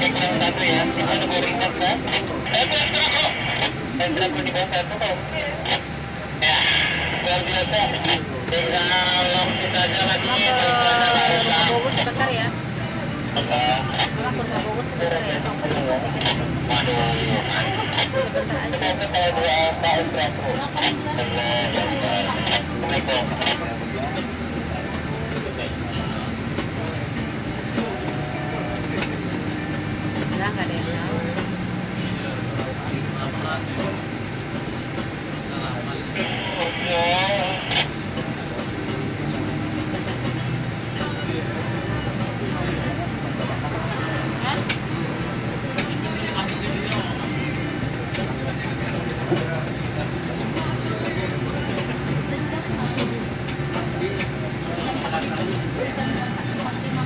satu ya. Kita pass ya. Di bawah satu kok. Ya, luar biasa. Tinggal lock kita aja lagi. Bogor sebentar ya. Bogor sebentar ya. Waduh. sebentar aja. Kita kalau dua apa extra kok. Assalamualaikum. Nggak ada yang tahu.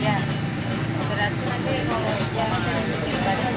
Ya. Berarti nanti kalau yang